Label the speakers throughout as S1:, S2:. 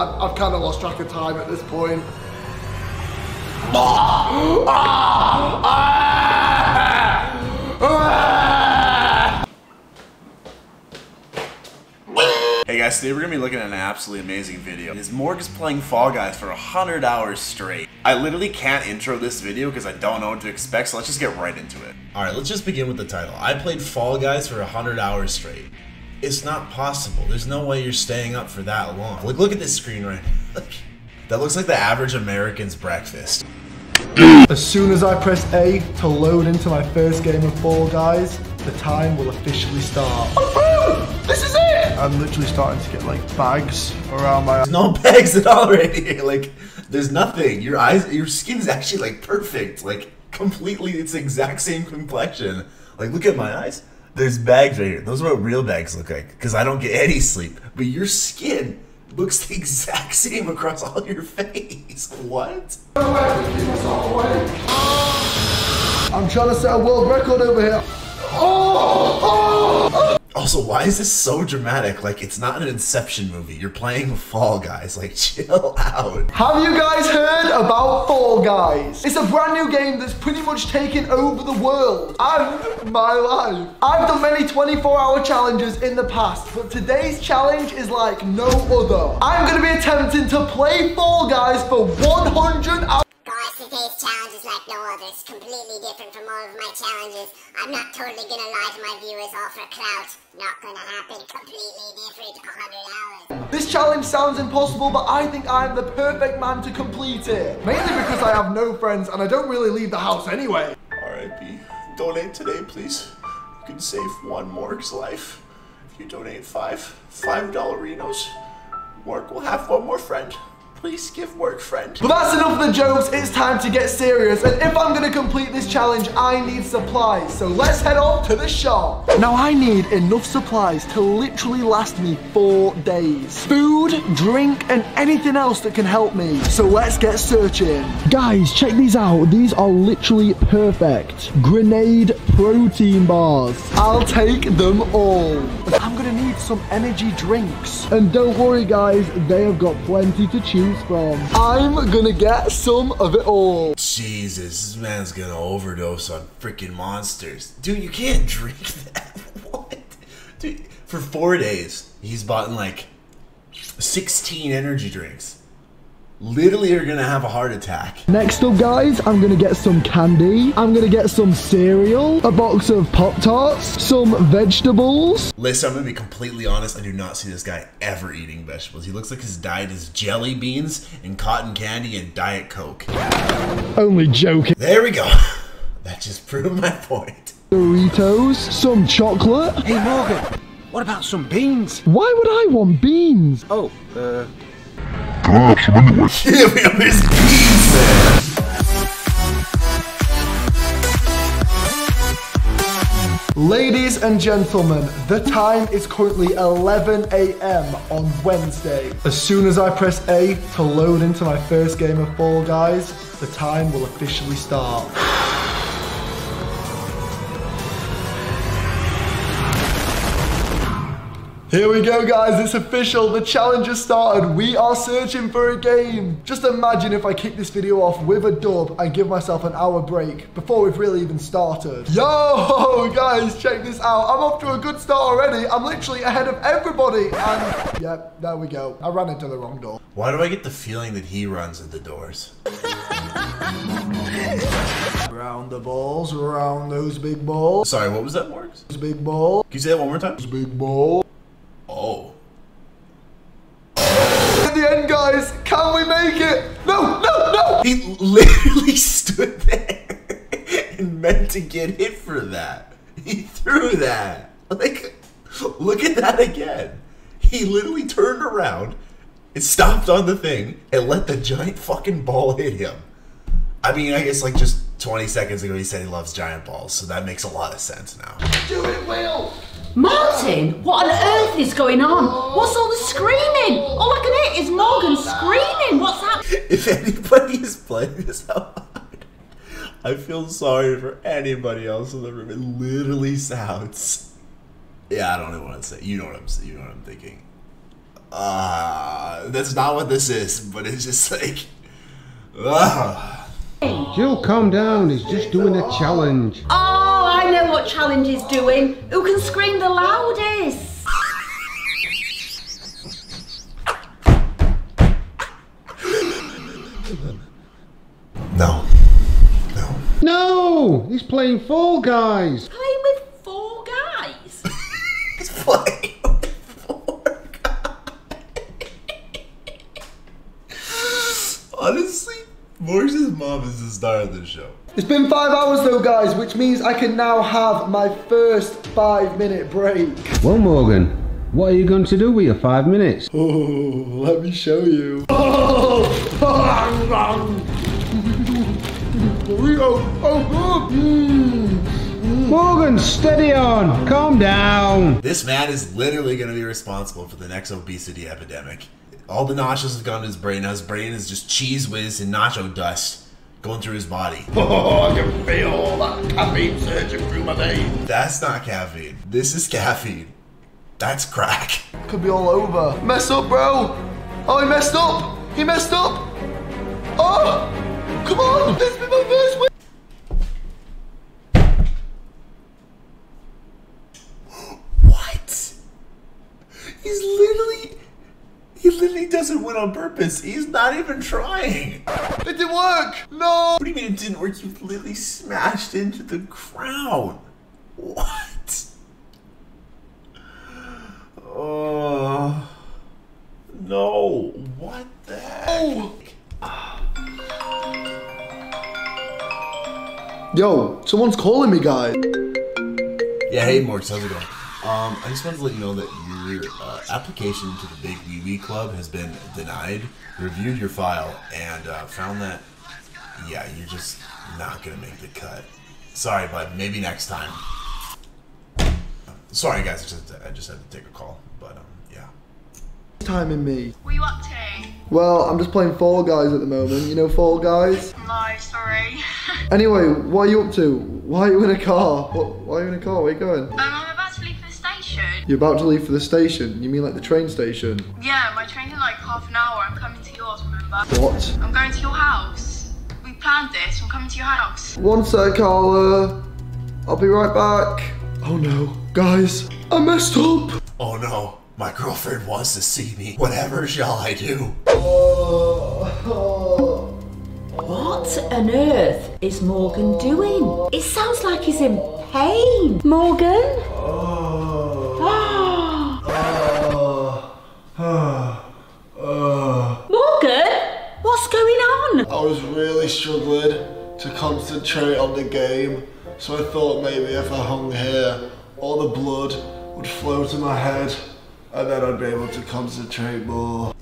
S1: I've, kind of lost track of time at this point.
S2: Hey guys, today we're gonna be looking at an absolutely amazing video. Is playing Fall Guys for 100 hours straight. I literally can't intro this video because I don't know what to expect, so let's just get right into it.
S3: Alright, let's just begin with the title. I played Fall Guys for 100 hours straight. It's not possible. There's no way you're staying up for that long. Like, look at this screen right now. that looks like the average American's breakfast.
S1: As soon as I press A to load into my first game of Fall Guys, the time will officially start. Oh, this is it! I'm literally starting to get like bags around my eyes.
S3: No bags at all right here. Like, there's nothing. Your eyes, your skin's actually like perfect. Like, completely, it's the exact same complexion. Like, look at my eyes. There's bags right here. Those are what real bags look like. Because I don't get any sleep. But your skin looks the exact same across all your face. What?
S1: I'm trying to set a world record over here. Oh, oh,
S3: Also, why is this so dramatic? Like, it's not an Inception movie. You're playing Fall Guys. Like, chill out.
S1: Have you guys heard about Fall Guys? It's a brand new game that's pretty much taken over the world and my life. I've done many 24 hour challenges in the past, but today's challenge is like no other. I'm gonna be attempting to play Fall Guys for 100 hours.
S4: Guys, today's challenge is like no other. It's completely different from all of my challenges. I'm not totally gonna lie to my viewers all for clout. Not gonna happen. Completely different. 100 hours.
S1: This challenge sounds impossible, but I think I'm the perfect man to complete it. Mainly because I have no friends and I don't really leave the house anyway.
S3: RIP. Donate today, please. You can save one Morg's life. If you donate five, five dollarinos, Morg will have one more friend. Please give Morg friend.
S1: But that's enough of the jokes, it's time to get serious. And if I'm gonna complete this challenge, I need supplies. So let's head off to the shop. Now I need enough supplies to literally last me four days. Food, drink, and anything else that can help me. So let's get searching. Guys, check these out. These are literally perfect. Grenade protein bars. I'll take them all. I'm gonna need some energy drinks. And don't worry guys, they have got plenty to choose from. I'm gonna get some of it all.
S3: Jesus, this man's gonna overdose on freaking monsters. Dude, you can't drink that. What? Dude, for four days, he's bought like 16 energy drinks. Literally, you're gonna have a heart attack.
S1: Next up, guys, I'm gonna get some candy. I'm gonna get some cereal, a box of Pop Tarts, some vegetables.
S3: Listen, I'm gonna be completely honest. I do not see this guy ever eating vegetables. He looks like his diet is jelly beans and cotton candy and Diet Coke.
S1: Only joking.
S3: There we go. That just proved my point.
S1: Doritos, some chocolate.
S5: Hey Morgan, what about some beans?
S1: Why would I want beans?
S5: Oh, uh,
S3: Give him his pizza.
S1: Ladies and gentlemen, the time is currently 11 a.m. on Wednesday. As soon as I press A to load into my first game of Fall Guys, the time will officially start. Here we go, guys. It's official. The challenge has started. We are searching for a game. Just imagine if I kick this video off with a dub and give myself an hour break before we've really even started. Yo, guys, check this out. I'm off to a good start already. I'm literally ahead of everybody. And, yep, there we go. I ran into the wrong door.
S3: Why do I get the feeling that he runs at the doors?
S1: Round the balls, round those big balls.
S3: Sorry, what was that, Morgz?
S1: Those big balls,
S3: Can you say that one more time?
S1: Those big balls.
S3: Oh.
S1: At the end, guys, can we make it? No, no, no.
S3: He literally stood there and meant to get hit for that. He threw that. Like, look at that again. He literally turned around and stopped on the thing and let the giant fucking ball hit him. I mean, I guess like just 20 seconds ago he said he loves giant balls, so that makes a lot of sense now.
S1: Do it, Will.
S6: Martin, what on earth is going on? What's all the screaming? All I can hear is Morgan screaming. What's happening?
S3: If anybody is playing this out loud, I feel sorry for anybody else in the room. It literally sounds. Yeah, I don't even want to say. You know what I'm. Saying you know what I'm thinking. Uh, that's not what this is, but it's just like. Uh,
S5: Jill, calm down. He's just doing a challenge.
S6: Oh, I know what challenge is doing. Who can scream the loudest?
S5: Playing Fall Guys.
S6: Playing with four guys.
S3: He's playing with four guys. Honestly, Morris's mom is the star of the show.
S1: It's been five hours though, guys, which means I can now have my first five minute break.
S5: Well, Morgan, what are you going to do with your five minutes?
S1: Oh, let me show you. Oh, Burrito. Oh, good. Mm.
S5: Morgan, steady on. Calm down.
S3: This man is literally going to be responsible for the next obesity epidemic. All the nachos have gone to his brain. Now his brain is just Cheez Whiz and nacho dust going through his body.
S1: Oh, I can feel that caffeine surging through my veins.
S3: That's not caffeine. This is caffeine. That's crack.
S1: Could be all over. Mess up, bro. Oh, he messed up. He messed up. Oh, come on. This is my first win.
S3: What? He's literally. He literally doesn't win on purpose. He's not even trying.
S1: It didn't work. No.
S3: What do you mean it didn't work? You literally smashed into the crown. What? Oh. no. What the heck?
S1: Yo, someone's calling me, guys.
S3: Yeah, hey Morgz, how's it going? Um, I just wanted to let you know that your uh, application to the Big Wee Wee Club has been denied. Reviewed your file and uh, found that, yeah, you're just not gonna make the cut. Sorry, bud. Maybe next time. Sorry, guys. I just, I just had to take a call, but um, yeah.
S1: Timing me.
S7: What are you up to?
S1: Well, I'm just playing Fall Guys at the moment. You know Fall Guys?
S7: No, sorry.
S1: Anyway, what are you up to? Why are you in a car? What, why are you in a car? Where are you going?
S7: um,
S1: You're about to leave for the station. You mean like the train station?
S7: Yeah, my train's in like half an hour. I'm coming to yours, remember?
S1: What?
S7: I'm going to your house. We planned this. I'm coming to your house.
S1: One sec, I'll, uh, I'll be right back. Oh no. Guys, I messed up.
S3: Oh no, my girlfriend wants to see me. Whatever shall I do?
S6: What on earth is Morgan doing? It sounds like he's in pain. Morgan? Morgan? What's going on?
S1: I was really struggling to concentrate on the game, so I thought maybe if I hung here, all the blood would flow to my head, and then I'd be able to concentrate more.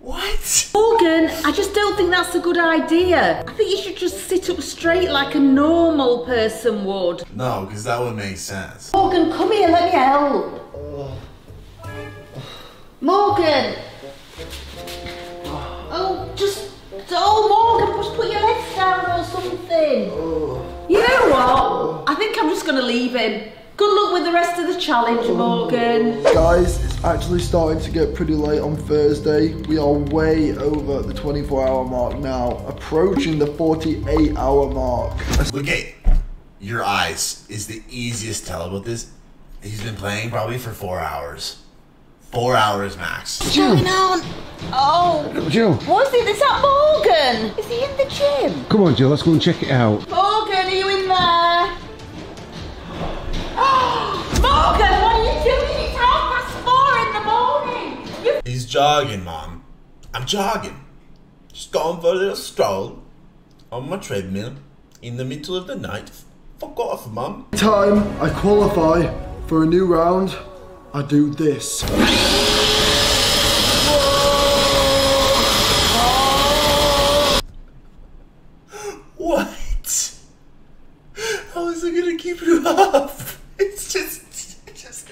S3: What?
S6: Morgan, I just don't think that's a good idea. I think you should just sit up straight like a normal person would.
S3: No, because that would make sense.
S6: Morgan, come here, let me help. Morgan! Oh, just. Oh, Morgan, just put your legs down or something. You know what? I think I'm just gonna leave him. Good luck with the rest of the challenge, Morgan.
S1: Guys, it's actually starting to get pretty late on Thursday. We are way over the 24 hour mark now, approaching the 48 hour mark.
S3: Look at your eyes is the easiest tell about this. He's been playing probably for four hours. Four hours max.
S6: What's going on? Oh,
S5: Jill,
S6: what is it? Is that Morgan? Is he in the gym?
S5: come on, Jill, let's go and check it out.
S6: Morgan,
S3: jogging, mom. I'm jogging. Just going for a little stroll on my treadmill in the middle of the night. Fuck off, mom.
S1: Time I qualify for a new round, I do this.
S3: What? How is it gonna keep you up? It's just, it's just,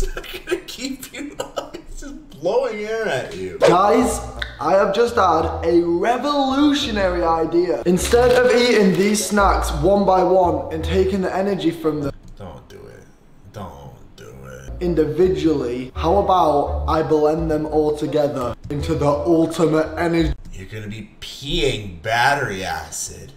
S3: it's not gonna keep you up. It's just blowing air at you.
S1: Guys, I have just had a revolutionary idea. Instead of eating these snacks one by one and taking the energy from them
S3: Don't do it. Don't do it.
S1: individually, how about I blend them all together into the ultimate energy?
S3: You're gonna be peeing battery acid.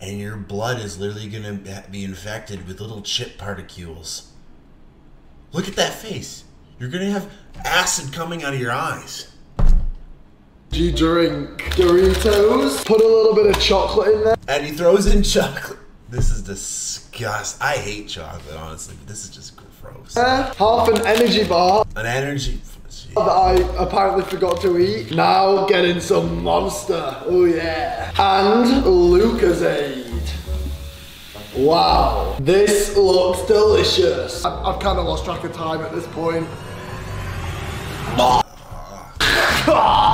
S3: And your blood is literally gonna be infected with little chip particles. Look at that face. You're gonna have acid coming out of your eyes.
S1: You drink Doritos, put a little bit of chocolate in there.
S3: And he throws in chocolate. This is disgust. I hate chocolate, honestly, but this is just gross.
S1: Uh, half an energy bar
S3: An energy.
S1: that I apparently forgot to eat. Now getting some monster. Oh yeah. And Lucozade. Wow. This looks delicious. I've, I've kind of lost track of time at this point. Ah.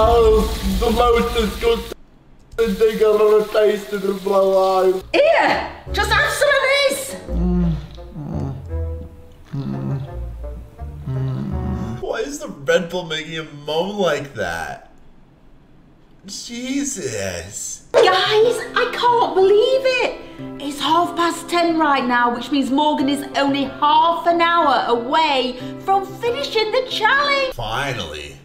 S1: Oh, the most disgusting thing I've ever tasted in my life.
S6: Here, just have some of this.
S3: Why is the Red Bull making him moan like that? Jesus.
S6: Guys, I can't believe it. It's half past ten right now, which means Morgan is only half an hour away from finishing the challenge.
S3: Finally.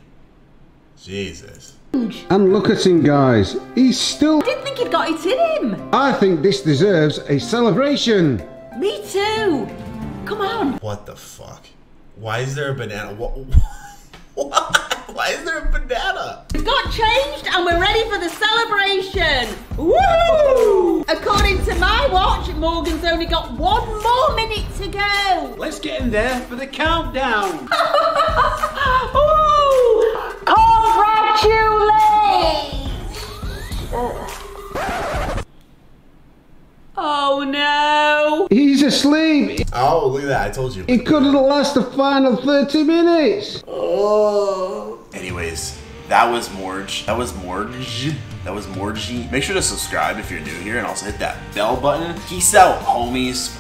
S3: Jesus.
S5: And look at him, guys. He's still.
S6: I didn't think he'd got it in him.
S5: I think this deserves a celebration.
S6: Me too. Come on.
S3: What the fuck? Why is there a banana? What? Why is there a banana?
S6: We've got changed and we're ready for the celebration. Woo! According to my watch, Morgan's only got one more minute to go.
S8: Let's get in there for the countdown.
S6: Ooh! Congratulations! Oh no!
S5: He's asleep.
S3: Oh, look at that. I told you.
S5: It couldn't last the final 30 minutes.
S2: Anyways, that was Morge. That was Morge. That was Morgie. Make sure to subscribe if you're new here and also hit that bell button. Peace out, homies.